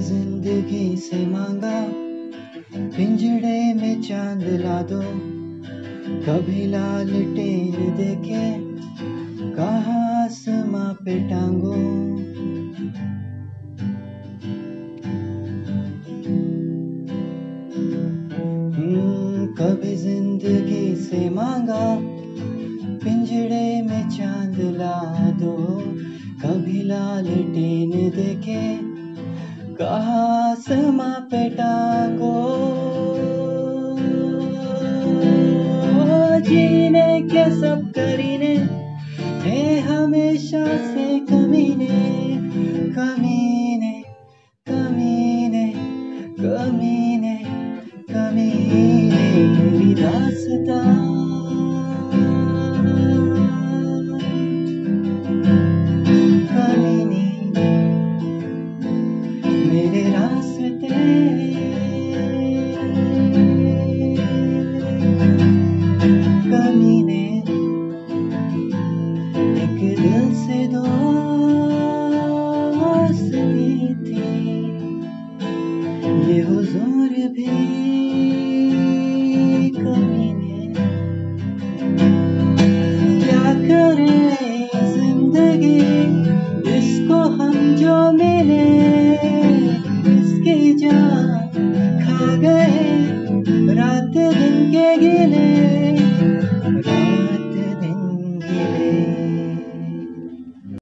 ज़िंदगी से मांगा पिंजड़े में चाँद ला दो। कभी लाल टेन देखे कहा आसमां पे टांगो। हम्म, कभी ज़िंदगी से मांगा पिंजड़े में चाँद ला दो। कभी लाल टेन देखे कहा समा पेटा को। जीने के सब करीने ने हमेशा से कमीने कमीने कमीने कमीने कमीने। मेरी दास्तां ये हुजूर भी कमीने क्या करे ज़िंदगी? इसको हम जो मिले, इसकी जान खा गए। रात दिन के गिले